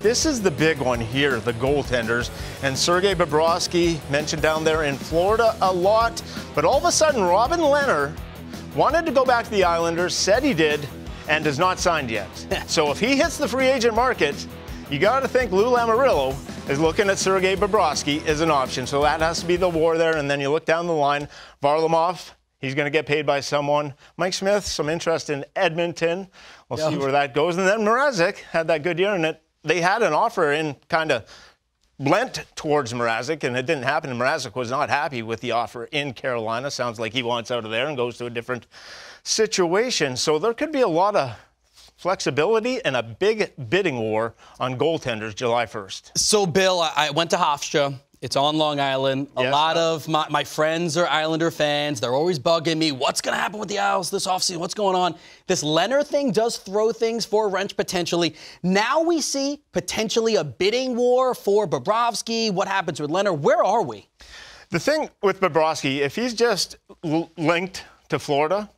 This is the big one here, the goaltenders. And Sergei Bobrovsky mentioned down there in Florida a lot. But all of a sudden, Robin Lehner wanted to go back to the Islanders, said he did, and has not signed yet. so if he hits the free agent market, you got to think Lou Lamoriello is looking at Sergei Bobrovsky as an option. So that has to be the war there. And then you look down the line, Varlamov, He's going to get paid by someone. Mike Smith, some interest in Edmonton. We'll see where that goes. And then Mrazek had that good year, and it they had an offer in kind of lent towards Mrazek, and it didn't happen. And Mrazek was not happy with the offer in Carolina. Sounds like he wants out of there and goes to a different situation. So there could be a lot of flexibility and a big bidding war on goaltenders July 1st. So, Bill, I went to Hofstra. It's on Long Island. A yes, lot of my, my, friends are Islander fans. They're always bugging me. What's going to happen with the Isles this offseason? What's going on? This Lehner thing does throw things for a wrench potentially. Now we see potentially a bidding war for Bobrovsky. What happens with Lehner? Where are we? The thing with Bobrovsky, if he's just l- linked to Florida,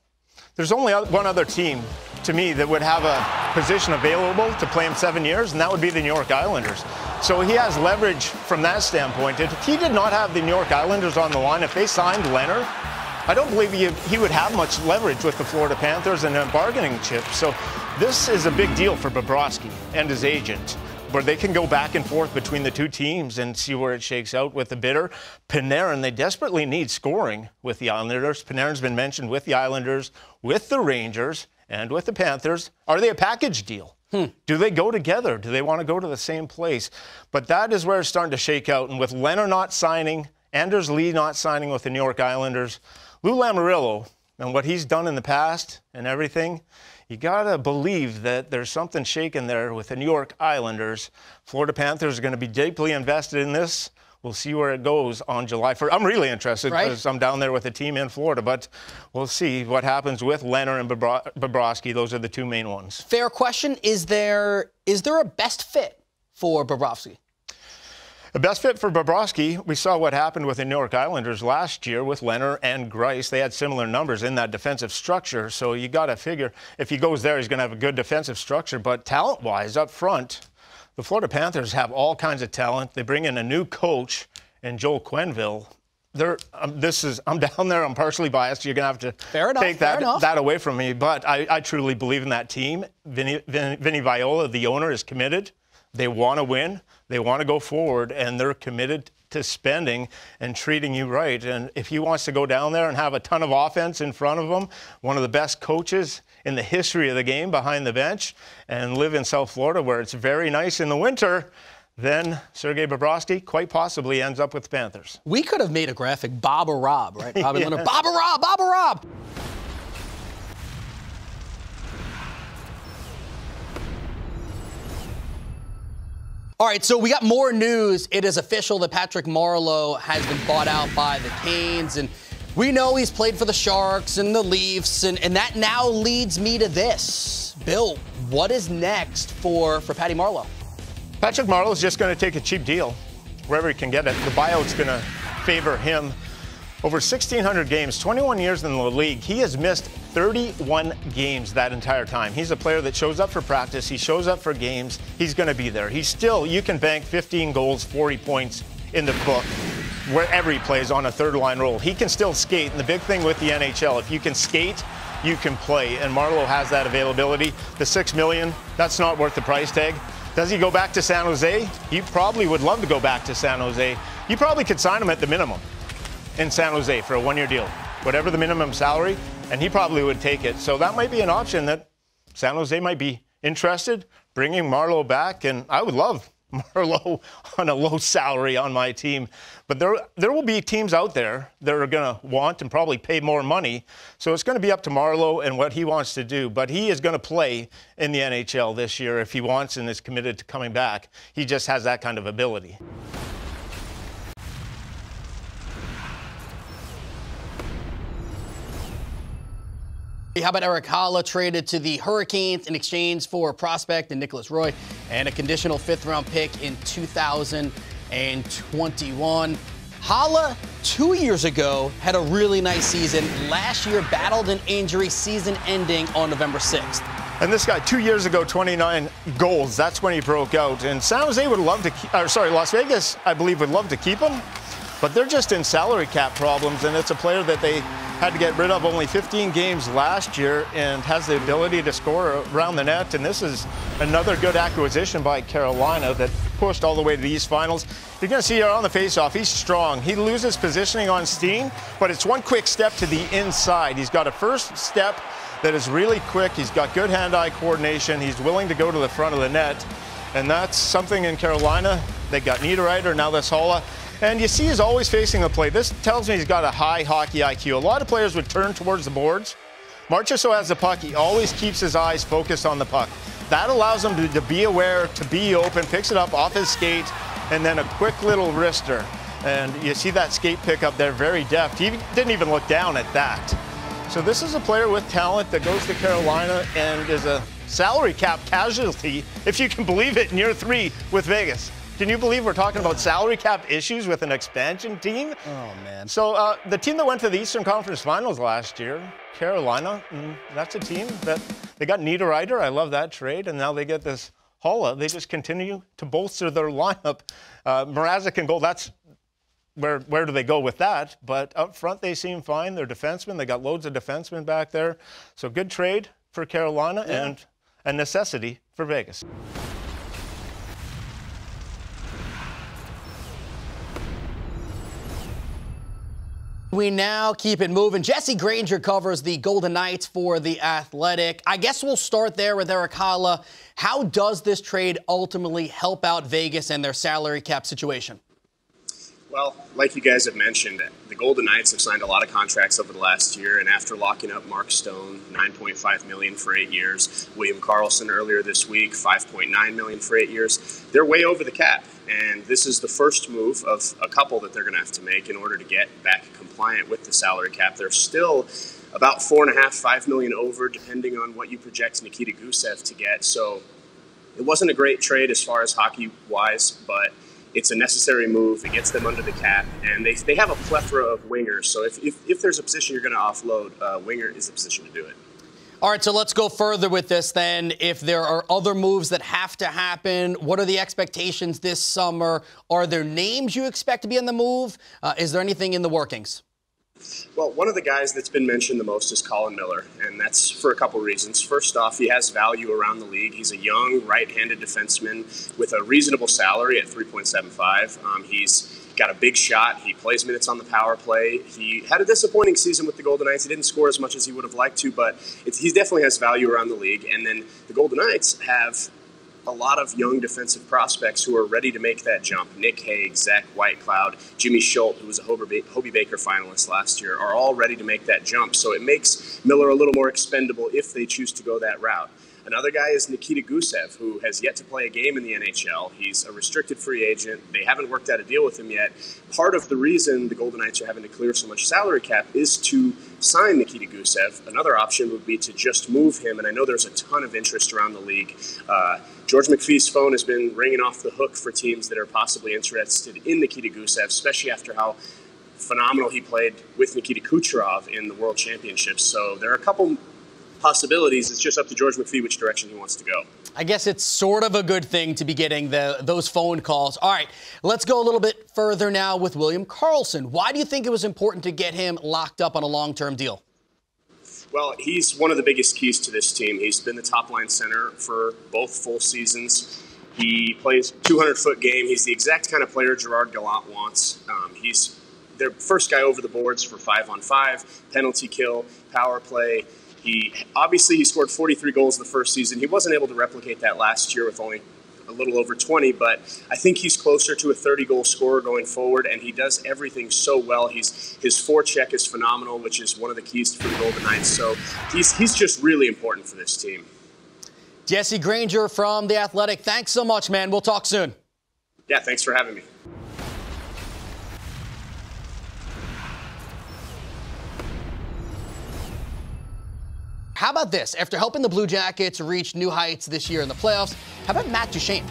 there's only one other team to me that would have a position available to play him seven years, and that would be the New York Islanders. So he has leverage from that standpoint. If he did not have the New York Islanders on the line, if they signed Lehner, I don't believe he, he would have much leverage with the Florida Panthers and a bargaining chip. So this is a big deal for Bobrovsky and his agent where they can go back and forth between the two teams and see where it shakes out with the bidder. Panarin, they desperately need scoring with the Islanders. Panarin's been mentioned with the Islanders, with the Rangers and with the Panthers. Are they a package deal? Hmm. Do they go together? Do they want to go to the same place? But that is where it's starting to shake out. And with Lehner not signing, Anders Lee not signing with the New York Islanders, Lou Lamoriello and what he's done in the past and everything, you got to believe that there's something shaking there with the New York Islanders. Florida Panthers are going to be deeply invested in this. We'll see where it goes on July 1st. I'm really interested because right? I'm down there with a team in Florida, but we'll see what happens with Lehner and Bobrovsky. Those are the two main ones. Fair question. Is there is there a best fit for Bobrovsky? The best fit for Bobrovsky, we saw what happened with the New York Islanders last year with Lehner and Greiss. They had similar numbers in that defensive structure. So you got to figure if he goes there, he's going to have a good defensive structure. But talent wise, up front, the Florida Panthers have all kinds of talent. They bring in a new coach in Joel Quenneville. They're, um, this is I'm down there. I'm partially biased. You're gonna have to enough, take that that away from me. But I, I truly believe in that team. Vinny, Vinny, Vinny Viola, the owner, is committed. They want to win. They want to go forward, and they're committed to spending and treating you right. And if he wants to go down there and have a ton of offense in front of him, one of the best coaches in the history of the game behind the bench and live in South Florida where it's very nice in the winter, then Sergei Bobrovsky quite possibly ends up with the Panthers. We could have made a graphic Bob or Rob, right? Bobby yeah. Leonard, Bob or Rob, Bob or Rob. All right, so we got more news. It is official that Patrick Marleau has been bought out by the Canes, and we know he's played for the Sharks and the Leafs, and, and that now leads me to this. Bill, what is next for, for Patty Marleau? Patrick Marleau is just going to take a cheap deal wherever he can get it. The buyout's going to favor him. Over 1,600 games, 21 years in the league, he has missed 31 games that entire time. He's a player that shows up for practice, he shows up for games, he's going to be there. He's still, you can bank 15 goals, 40 points in the book wherever he plays on a third line role. He can still skate. And the big thing with the NHL, if you can skate, you can play. And Marleau has that availability. The six million, that's not worth the price tag. Does he go back to San Jose? He probably would love to go back to San Jose. You probably could sign him at the minimum in San Jose for a one year deal, whatever the minimum salary, and he probably would take it. So that might be an option that San Jose might be interested, bringing Marleau back. And I would love Marleau on a low salary on my team. But there, there will be teams out there that are going to want and probably pay more money. So it's going to be up to Marleau and what he wants to do. But he is going to play in the NHL this year if he wants and is committed to coming back. He just has that kind of ability. How about Erik Haula traded to the Hurricanes in exchange for prospect and Nicolas Roy and a conditional fifth round pick in 2021. Haula, two years ago, had a really nice season. Last year, battled an injury, season ending on November 6th. And this guy, two years ago, 29 goals. That's when he broke out. And San Jose would love to, keep, or sorry, Las Vegas, I believe, would love to keep him. But they're just in salary cap problems, and it's a player that they had to get rid of only 15 games last year and has the ability to score around the net. And this is another good acquisition by Carolina that pushed all the way to these finals. You're going to see here on the faceoff, he's strong. He loses positioning on Steen, but it's one quick step to the inside. He's got a first step that is really quick. He's got good hand-eye coordination. He's willing to go to the front of the net. And that's something in Carolina. They got Niederreiter, now this Haula. And you see he's always facing the play. This tells me he's got a high hockey IQ. A lot of players would turn towards the boards. Marchessault has the puck. He always keeps his eyes focused on the puck. That allows him to, to be aware, to be open, picks it up off his skate, and then a quick little wrister. And you see that skate pick up there, very deft. He didn't even look down at that. So this is a player with talent that goes to Carolina and is a salary cap casualty, if you can believe it, in year three with Vegas. Can you believe we're talking about salary cap issues with an expansion team? Oh, man. So uh, the team that went to the Eastern Conference Finals last year, Carolina, mm, that's a team that they got Niederreiter. I love that trade. And now they get this Haula. They just continue to bolster their lineup. Uh, Mrazek and goal, that's where where do they go with that? But up front, they seem fine. They're defensemen. They got loads of defensemen back there. So good trade for Carolina yeah. and a necessity for Vegas. We now keep it moving. Jesse Granger covers the Golden Knights for The Athletic. I guess we'll start there with Erik Haula. How does this trade ultimately help out Vegas and their salary cap situation? Well, like you guys have mentioned, the Golden Knights have signed a lot of contracts over the last year, and after locking up Mark Stone, 9.5 million for eight years, William Karlsson earlier this week, 5.9 million for eight years, they're way over the cap. And this is the first move of a couple that they're going to have to make in order to get back compliant with the salary cap. They're still about four and a half, five million over, depending on what you project Nikita Gusev to get. So it wasn't a great trade as far as hockey wise, but it's a necessary move. It gets them under the cap, and they, they have a plethora of wingers. So if, if, if there's a position you're going to offload, uh, winger is the position to do it. All right, so let's go further with this then. If there are other moves that have to happen, what are the expectations this summer? Are there names you expect to be on the move? Uh, is there anything in the workings? Well, one of the guys that's been mentioned the most is Colin Miller, and that's for a couple reasons. First off, he has value around the league. He's a young right-handed defenseman with a reasonable salary at 3.75. Um, he's got a big shot. He plays minutes on the power play. He had a disappointing season with the Golden Knights. He didn't score as much as he would have liked to, but he definitely has value around the league. And then the Golden Knights have a lot of young defensive prospects who are ready to make that jump. Nick Hague, Zach Whitecloud, Jimmy Schuldt, who was a Hobey Baker finalist last year, are all ready to make that jump. So it makes Miller a little more expendable if they choose to go that route. Another guy is Nikita Gusev, who has yet to play a game in the NHL. He's a restricted free agent. They haven't worked out a deal with him yet. Part of the reason the Golden Knights are having to clear so much salary cap is to sign Nikita Gusev. Another option would be to just move him, and I know there's a ton of interest around the league. Uh, George McPhee's phone has been ringing off the hook for teams that are possibly interested in Nikita Gusev, especially after how phenomenal he played with Nikita Kucherov in the World Championships. So there are a couple possibilities. It's just up to George McPhee which direction he wants to go. I guess it's sort of a good thing to be getting the, those phone calls. All right, let's go a little bit further now with William Karlsson. Why do you think it was important to get him locked up on a long term deal? Well, he's one of the biggest keys to this team. He's been the top line center for both full seasons. He plays 200 foot game. He's the exact kind of player Gerard Gallant wants. Um, he's their first guy over the boards for five on five, penalty kill, power play. He obviously he scored 43 goals in the first season. He wasn't able to replicate that last year with only a little over 20, but I think he's closer to a 30 goal scorer going forward, and he does everything so well. He's his forecheck is phenomenal, which is one of the keys for the Golden Knights. So he's he's just really important for this team. Jesse Granger from the Athletic. Thanks so much, man. We'll talk soon. Yeah, thanks for having me. How about this? After helping the Blue Jackets reach new heights this year in the playoffs, how about Matt Duchene?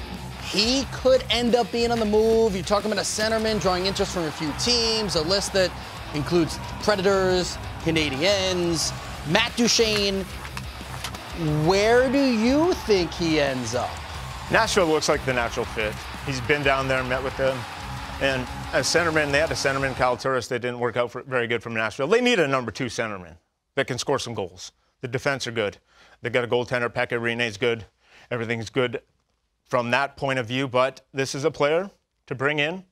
He could end up being on the move. You're talking about a centerman drawing interest from a few teams, a list that includes Predators, Canadiens. Matt Duchene Where do you think he ends up? Nashville looks like the natural fit. He's been down there, and met with them. And as centerman, they had a centerman, Kyle Turris, that didn't work out for, very good from Nashville. They need a number two centerman that can score some goals. The defense are good. They've got a goaltender, Pekka is good. Everything's good from that point of view. But this is a player to bring in,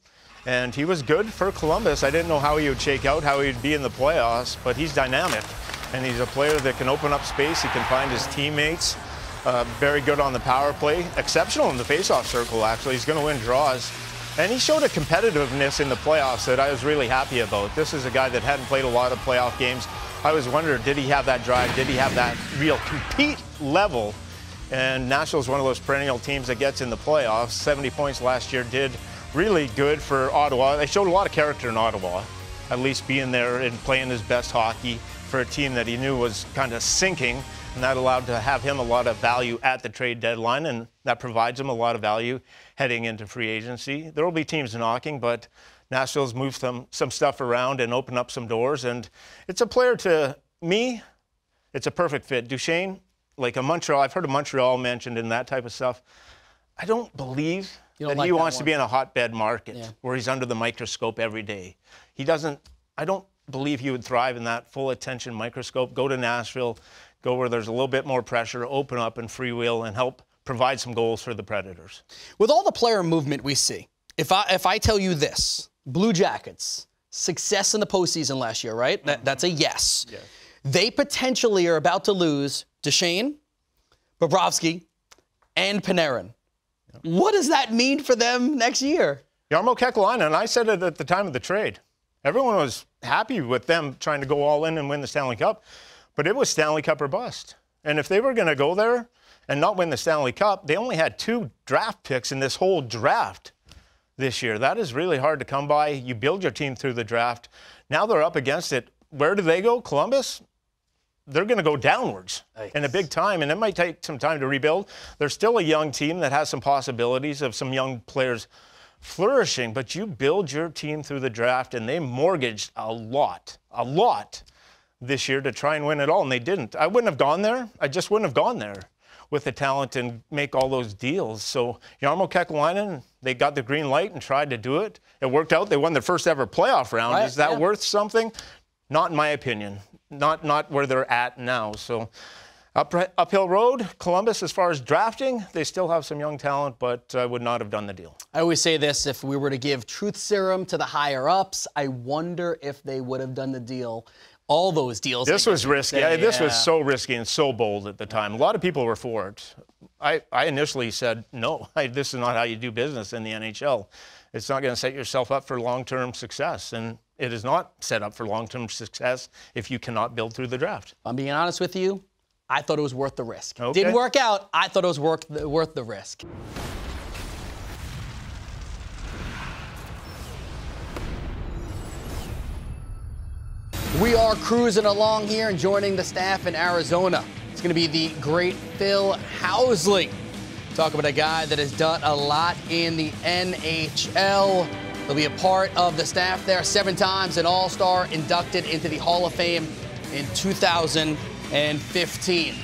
and he was good for Columbus. I didn't know how he would shake out, how he'd be in the playoffs, but he's dynamic, and he's a player that can open up space. He can find his teammates. Uh, very good on the power play, exceptional in the faceoff circle. Actually, he's going to win draws. And he showed a competitiveness in the playoffs that I was really happy about. This is a guy that hadn't played a lot of playoff games. I was wondering, did he have that drive? Did he have that real compete level? And Nashville's one of those perennial teams that gets in the playoffs. 70 points last year did really good for Ottawa. They showed a lot of character in Ottawa, at least being there and playing his best hockey for a team that he knew was kind of sinking and that allowed to have him a lot of value at the trade deadline, and that provides him a lot of value heading into free agency. There will be teams knocking, but Nashville's moved some, some stuff around and opened up some doors, and it's a player to me, it's a perfect fit. Duchene, like a Montreal, I've heard of Montreal mentioned and that type of stuff. I don't believe that like he that wants one. to be in a hotbed market yeah. where he's under the microscope every day. He doesn't, I don't believe he would thrive in that full attention microscope. Go to Nashville, go where there's a little bit more pressure, open up and freewheel and help provide some goals for the Predators. With all the player movement we see, if I if I tell you this, Blue Jackets, success in the postseason last year, right? That, mm-hmm. that's a yes. yes. They potentially are about to lose Duchene, Bobrovsky, and Panarin. Yep. What does that mean for them next year? Jarmo Kekalainen, and I said it at the time of the trade. Everyone was happy with them trying to go all in and win the Stanley Cup. But it was Stanley Cup or bust. And if they were going to go there and not win the Stanley Cup, they only had two draft picks in this whole draft this year. That is really hard to come by. You build your team through the draft. Now they're up against it. Where do they go? Columbus? They're going to go downwards nice. in a big time, and it might take some time to rebuild. They're still a young team that has some possibilities of some young players flourishing, but you build your team through the draft, and they mortgaged a lot, a lot this year to try and win it all, and they didn't. I wouldn't have gone there. I just wouldn't have gone there with the talent and make all those deals. So Jarmo Kekalainen, they got the green light and tried to do it. It worked out. They won their first ever playoff round. Right, Is that yeah. worth something? Not in my opinion. Not not where they're at now. So up, uphill road, Columbus, as far as drafting, they still have some young talent, but I would not have done the deal. I always say this if we were to give truth serum to the higher ups, I wonder if they would have done the deal all those deals. This was risky. Say, this was so risky and so bold at the time. A lot of people were for it. I, I initially said, no, I, this is not how you do business in the NHL. It's not going to set yourself up for long term success. And it is not set up for long term success if you cannot build through the draft. I'm being honest with you. I thought it was worth the risk. Okay. Didn't work out. I thought it was worth the, worth the risk. We are cruising along here and joining the staff in Arizona. It's going to be the great Phil Housley. Talk about a guy that has done a lot in the NHL. He'll be a part of the staff there, seven times an All Star, inducted into the Hall of Fame in 2015.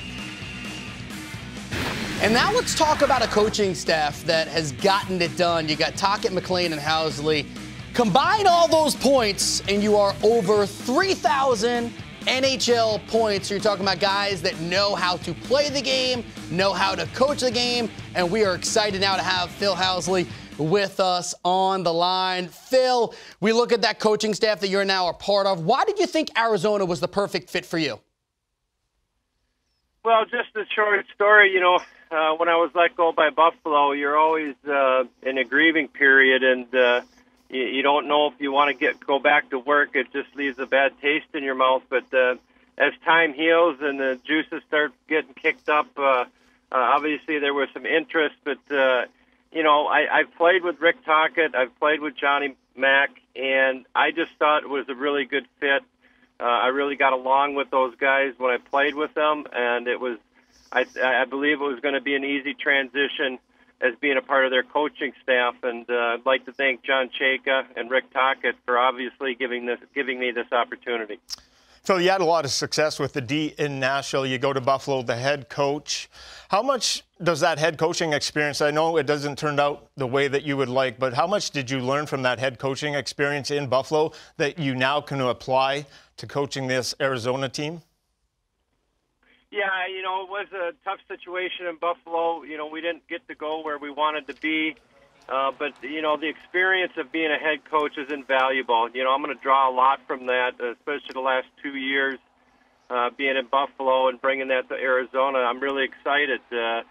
And now let's talk about a coaching staff that has gotten it done. You got Tocchet, MacLean, and Housley Combine all those points, and you are over 3,000 NHL points. You're talking about guys that know how to play the game, know how to coach the game, and we are excited now to have Phil Housley with us on the line. Phil, we look at that coaching staff that you're now a part of. Why did you think Arizona was the perfect fit for you? Well, just a short story. You know, uh, when I was let go by Buffalo, you're always uh, in a grieving period, and uh, you, you don't know if you want to get go back to work. It just leaves a bad taste in your mouth. But uh, as time heals and the juices start getting kicked up, uh, uh, obviously there was some interest. But uh, you know, I, I've played with Rick Tocchet, I've played with Johnny Mack, and I just thought it was a really good fit. Uh, I really got along with those guys when I played with them, and it was, I, I believe it was going to be an easy transition as being a part of their coaching staff. And uh, I'd like to thank John Chayka and Rick Tocchet for obviously giving this giving me this opportunity. Phil, you had a lot of success with the D in Nashville. You go to Buffalo, the head coach. How much does that head coaching experience? I know it doesn't turn out the way that you would like, but how much did you learn from that head coaching experience in Buffalo that you now can apply to coaching this Arizona team? Yeah, you know, it was a tough situation in Buffalo. You know, we didn't get to go where we wanted to be. Uh, but you know, the experience of being a head coach is invaluable. You know, I'm going to draw a lot from that, especially the last two years uh, being in Buffalo and bringing that to Arizona. I'm really excited. Uh, uh,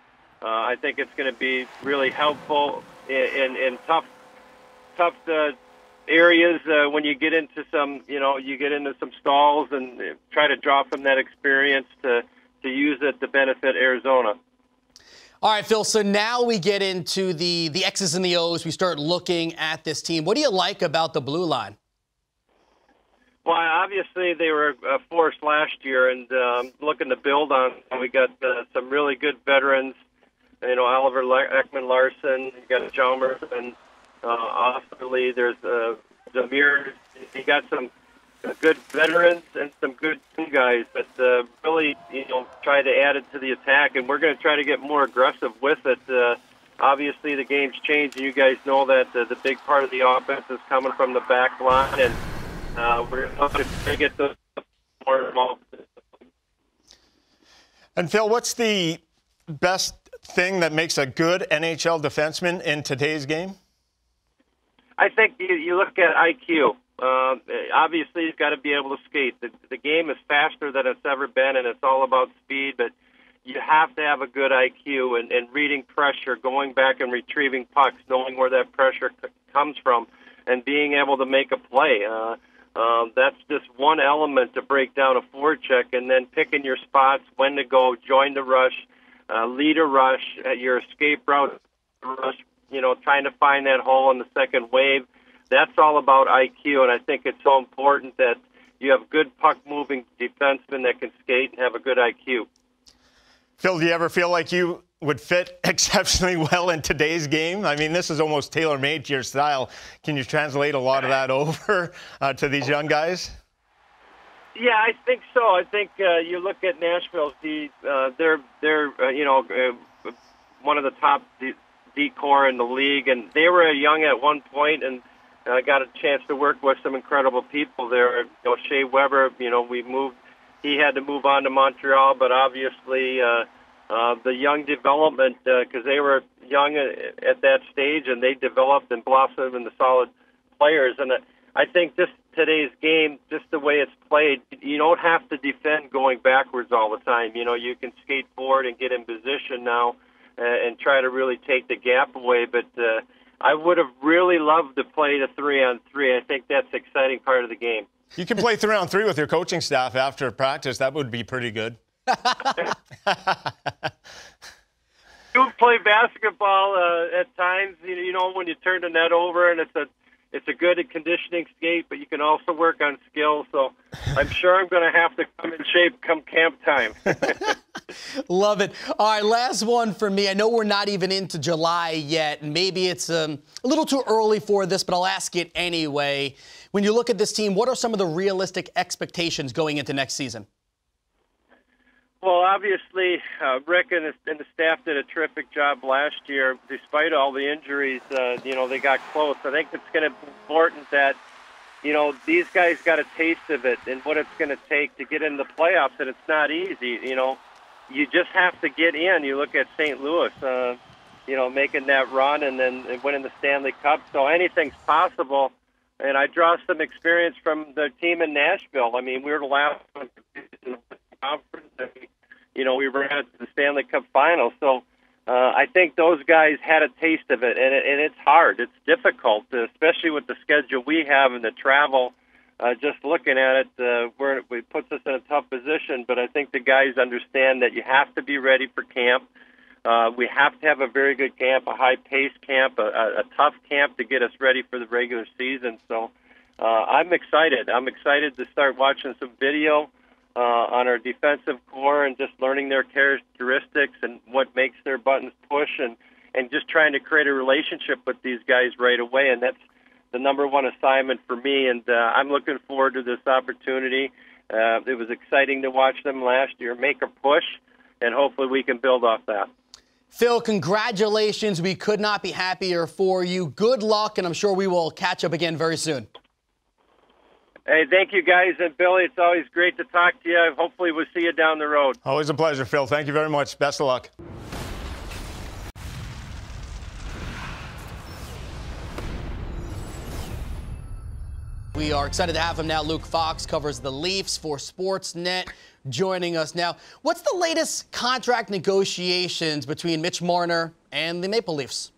I think it's going to be really helpful in, in, in tough, tough uh, areas uh, when you get into some, you know, you get into some stalls and try to draw from that experience to to use it to benefit Arizona. All right, Phil. So now we get into the the X's and the O's. We start looking at this team. What do you like about the blue line? Well, obviously they were a force last year, and um, looking to build on. We got uh, some really good veterans. You know, Oliver Ekman Larsson. You got Chalmers, and uh, obviously there's uh, Zamir. You got some good veterans and some good guys that uh, really, you know, try to add it to the attack. And we're going to try to get more aggressive with it. Uh, obviously, the game's changed, and you guys know that uh, the big part of the offense is coming from the back line, and uh, we're going to try to get those more involved. And Phil, what's the best thing that makes a good NHL defenseman in today's game? I think you, you look at IQ. Uh, obviously, you've got to be able to skate. The, the game is faster than it's ever been, and it's all about speed. But you have to have a good IQ and, and reading pressure, going back and retrieving pucks, knowing where that pressure c- comes from, and being able to make a play. Uh, uh, that's just one element to break down a forecheck, and then picking your spots, when to go, join the rush, uh, lead a rush, uh, your escape route, rush. You know, trying to find that hole in the second wave that's all about IQ, and I think it's so important that you have good puck moving defensemen that can skate and have a good IQ. Phil, do you ever feel like you would fit exceptionally well in today's game? I mean, this is almost tailor made to your style. Can you translate a lot of that over uh, to these young guys? Yeah, I think so. I think uh, you look at Nashville. The uh, they're they're uh, you know uh, one of the top D, D corps in the league, and they were young at one point, and I got a chance to work with some incredible people there. You know, Shea Weber. You know, we moved. He had to move on to Montreal, but obviously uh, uh, the young development because uh, they were young at that stage and they developed and blossomed into solid players. And uh, I think just today's game, just the way it's played, you don't have to defend going backwards all the time. You know, you can skate forward and get in position now uh, and try to really take the gap away. But uh, I would have really loved to play the three on three. I think that's the exciting part of the game. You can play three on three with your coaching staff after practice. That would be pretty good. you play basketball uh, at times. You know, when you turn the net over and it's a it's a good conditioning skate, but you can also work on skill. So I'm sure I'm going to have to come in shape come camp time. Love it. All right, last one for me. I know we're not even into July yet, and maybe it's um, a little too early for this, but I'll ask it anyway. When you look at this team, what are some of the realistic expectations going into next season? Well, obviously, uh, Rick and, his, and the staff did a terrific job last year. Despite all the injuries, uh, you know, they got close. I think it's going to be important that, you know, these guys got a taste of it and what it's going to take to get in the playoffs, and it's not easy. You know, you just have to get in. You look at St. Louis, uh, you know, making that run and then winning the Stanley Cup. So anything's possible. And I draw some experience from the team in Nashville. I mean, we were the last one in the conference. you know, we were at the Stanley Cup final. So uh, I think those guys had a taste of it, and, it, and it's hard. It's difficult, especially with the schedule we have and the travel. Uh, just looking at it, uh, where it puts us in a tough position. But I think the guys understand that you have to be ready for camp. Uh, we have to have a very good camp, a high-paced camp, a, a, a tough camp to get us ready for the regular season. So uh, I'm excited. I'm excited to start watching some video uh, on our defensive corps and just learning their characteristics and what makes their buttons push and and just trying to create a relationship with these guys right away. And that's the number one assignment for me. And uh, I'm looking forward to this opportunity. uh, it was exciting to watch them last year make a push, and hopefully we can build off that. Phil, congratulations. We could not be happier for you. Good luck, and I'm sure we will catch up again very soon. Hey, thank you guys. And Billy, it's always great to talk to you. Hopefully, we'll see you down the road. Always a pleasure, Phil. Thank you very much. Best of luck. We are excited to have him now. Luke Fox covers the Leafs for Sportsnet, joining us now. What's the latest contract negotiations between Mitch Marner and the Maple Leafs?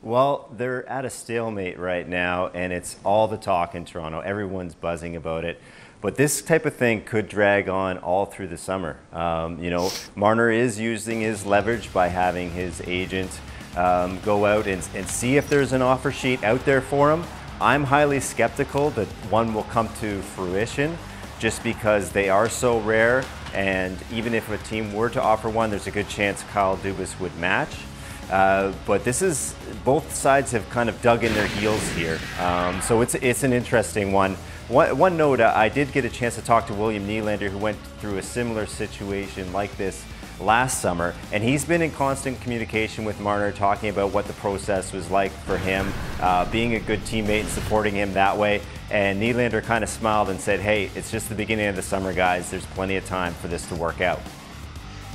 Well, they're at a stalemate right now, and it's all the talk in Toronto. Everyone's buzzing about it. But this type of thing could drag on all through the summer. Um, you know, Marner is using his leverage by having his agent um, go out and, and see if there's an offer sheet out there for him. I'm highly skeptical that one will come to fruition just because they are so rare. And even if a team were to offer one, there's a good chance Kyle Dubas would match. Uh, but this is both sides have kind of dug in their heels here, um, so it's it's an interesting one. One, one note: uh, I did get a chance to talk to William Nylander, who went through a similar situation like this last summer, and he's been in constant communication with Marner, talking about what the process was like for him, uh, being a good teammate and supporting him that way. And Nylander kind of smiled and said, "Hey, it's just the beginning of the summer, guys. There's plenty of time for this to work out."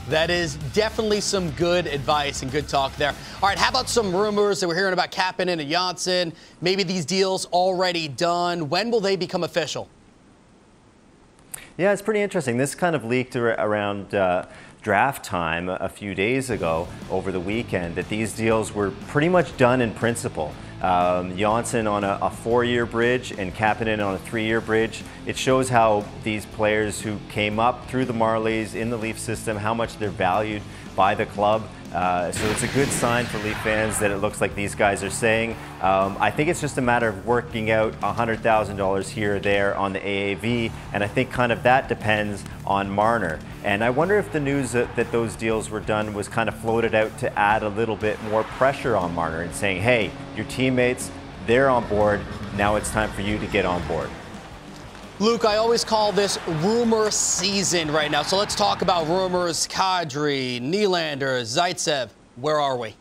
That is definitely some good advice and good talk there. All right, how about some rumors that we're hearing about Kapanen and Johnsson? Maybe these deals already done. When will they become official? Yeah, it's pretty interesting. This kind of leaked around uh, draft time a few days ago over the weekend that these deals were pretty much done in principle. Um, Johnsson on a, a four-year bridge and Kapanen on a three-year bridge. It shows how these players who came up through the Marlies in the Leaf system, how much they're valued by the club. Uh, so it's a good sign for Leaf fans that it looks like these guys are saying. Um, I think it's just a matter of working out $100,000 here or there on the AAV, and I think kind of that depends on Marner. And I wonder if the news that, that those deals were done was kind of floated out to add a little bit more pressure on Marner and saying, hey, your teammates, they're on board. Now it's time for you to get on board. Luke, I always call this rumor season right now. So let's talk about rumors. Kadri, Nylander, Zaitsev. Where are we?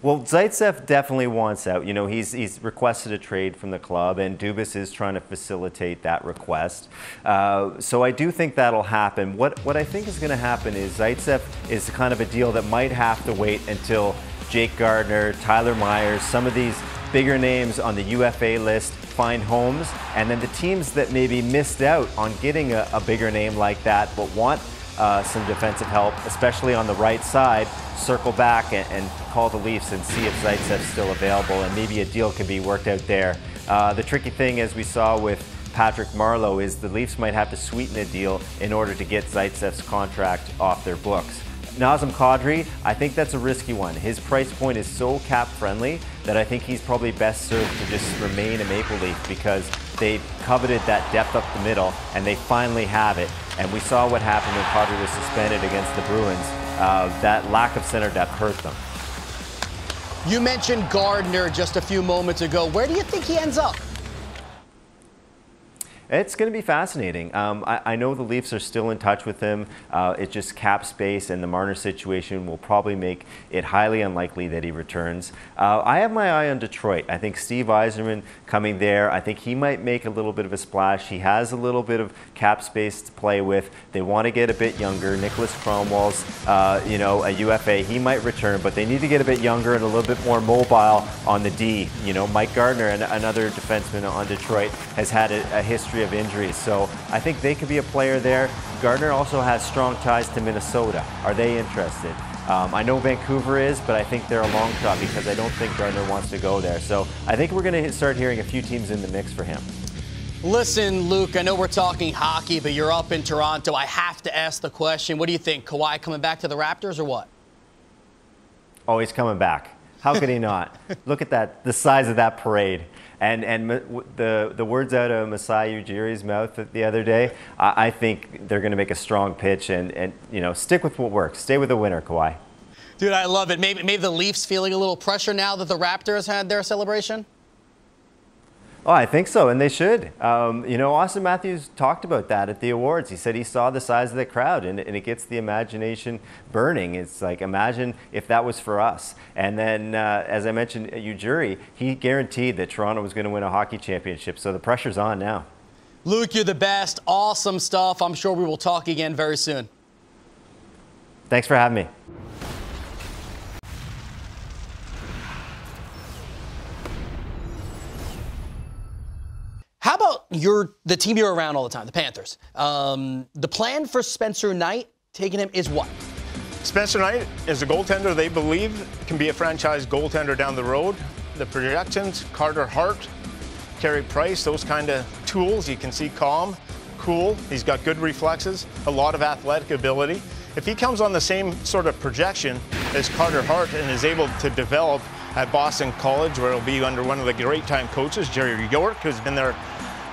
Well, Zaitsev definitely wants out. You know, he's, he's requested a trade from the club, and Dubas is trying to facilitate that request. Uh, so I do think that'll happen. What, what I think is going to happen is Zaitsev is kind of a deal that might have to wait until Jake Gardiner, Tyler Myers, some of these bigger names on the UFA list find homes, and then the teams that maybe missed out on getting a, a bigger name like that but want uh, some defensive help, especially on the right side, circle back and, and, call the Leafs and see if Zaitsev's still available, and maybe a deal can be worked out there. Uh, the tricky thing, as we saw with Patrick Marleau, is the Leafs might have to sweeten a deal in order to get Zaitsev's contract off their books. Nazem Kadri, I think that's a risky one. His price point is so cap friendly that I think he's probably best served to just remain a Maple Leaf because they coveted that depth up the middle and they finally have it. And we saw what happened when Kadri was suspended against the Bruins. Uh, that lack of center depth hurt them. You mentioned Gardiner just a few moments ago. Where do you think he ends up? It's going to be fascinating. Um, I, I, know the Leafs are still in touch with him. Uh, it's just cap space, and the Marner situation will probably make it highly unlikely that he returns. Uh, I have my eye on Detroit. I think Steve Yzerman coming there, I think he might make a little bit of a splash. He has a little bit of cap space to play with. They want to get a bit younger. Niklas Kronwall's, uh, you know, a UFA. He might return, but they need to get a bit younger and a little bit more mobile on the D. You know, Mike Gardiner, another defenseman on Detroit, has had a, a history history of injuries. So I think they could be a player there. Gardiner also has strong ties to Minnesota. Are they interested? Um, I know Vancouver is, but I think they're a long shot because I don't think Gardiner wants to go there. So I think we're going to start hearing a few teams in the mix for him. Listen, Luke, I know we're talking hockey, but you're up in Toronto. I have to ask the question what do you think? Kawhi coming back to the Raptors or what? Oh, he's coming back. How could he not? Look at that, the size of that parade. And, and the, the words out of Masai Ujiri's mouth the other day, I, I think they're going to make a strong pitch and, and, you know, stick with what works. Stay with the winner, Kawhi. Dude, I love it. Maybe, maybe the Leafs feeling a little pressure now that the Raptors had their celebration? Oh, I think so, and they should. Um, you know, Auston Matthews talked about that at the awards. He said he saw the size of the crowd, and, and it gets the imagination burning. It's like, imagine if that was for us. And then, uh, as I mentioned, Ujiri, he guaranteed that Toronto was going to win a hockey championship, so the pressure's on now. Luke, you're the best. Awesome stuff. I'm sure we will talk again very soon. Thanks for having me. How about your the team you're around all the time, the Panthers? Um, the plan for Spencer Knight taking him is what? Spencer Knight is a goaltender they believe can be a franchise goaltender down the road. The projections, Carter Hart, Carey Price, those kind of tools. You can see calm, cool. He's got good reflexes, a lot of athletic ability. If he comes on the same sort of projection as Carter Hart and is able to develop at Boston College, where he'll be under one of the great time coaches, Jerry York, who's been there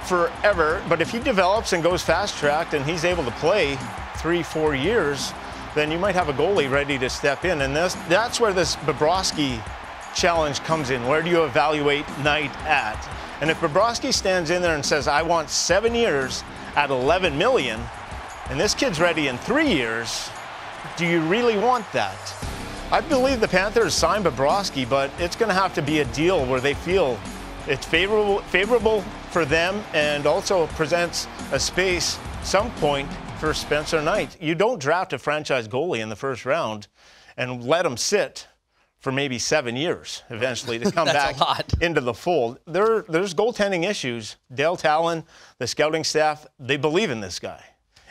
forever. But if he develops and goes fast tracked and he's able to play three, four years, then you might have a goalie ready to step in. And this, that's where this Bobrovsky challenge comes in. Where do you evaluate Knight at? And if Bobrovsky stands in there and says, I want seven years at 11 million, and this kid's ready in three years, do you really want that? I believe the Panthers signed Bobrovsky, but it's going to have to be a deal where they feel it's favorable, favorable for them and also presents a space, some point, for Spencer Knight. You don't draft a franchise goalie in the first round and let him sit for maybe seven years eventually to come back into the fold. There, there's goaltending issues. Dale Tallon, the scouting staff, they believe in this guy.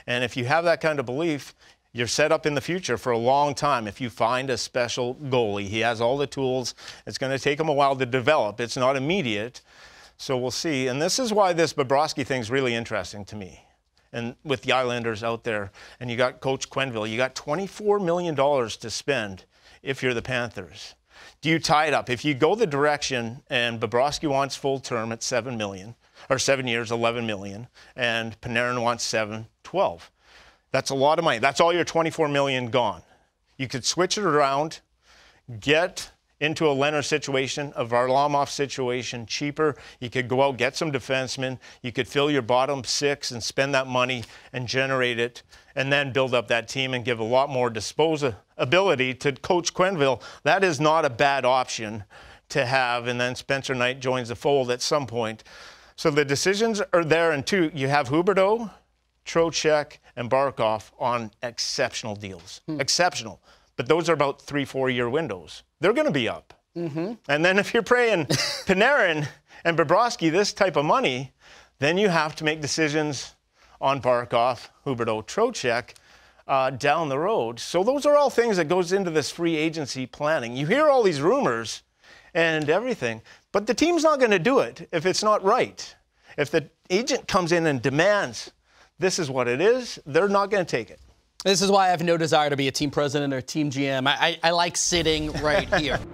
And if you have that kind of belief, you're set up in the future for a long time if you find a special goalie. He has all the tools. It's going to take him a while to develop. It's not immediate. So we'll see. And this is why this Bobrovsky thing is really interesting to me. And with the Islanders out there, and you got Coach Quenneville, you got $24 million to spend if you're the Panthers. Do you tie it up? If you go the direction and Bobrovsky wants full term at 7 million, or seven years, 11 million, and Panarin wants seven, 12 that's a lot of money. That's all your 24 million gone. You could switch it around, get into a Leonard situation, a Varlamov situation, cheaper. You could go out, get some defensemen. You could fill your bottom six and spend that money and generate it, and then build up that team and give a lot more disposability to Coach Quenneville. That is not a bad option to have. And then Spencer Knight joins the fold at some point. So the decisions are there. And two, you have Huberdeau, Trocheck, and Barkov on exceptional deals. Hmm. Exceptional. But those are about three, four year windows. They're going to be up. Mm-hmm. And then if you're paying Panarin and Bobrovsky this type of money, then you have to make decisions on Barkov, Huberdeau, Trocheck uh, down the road. So those are all things that goes into this free agency planning. You hear all these rumors and everything, but the team's not going to do it if it's not right. If the agent comes in and demands this is what it is. They're not going to take it. This is why I have no desire to be a team president or team GM. I, I, I like sitting right here.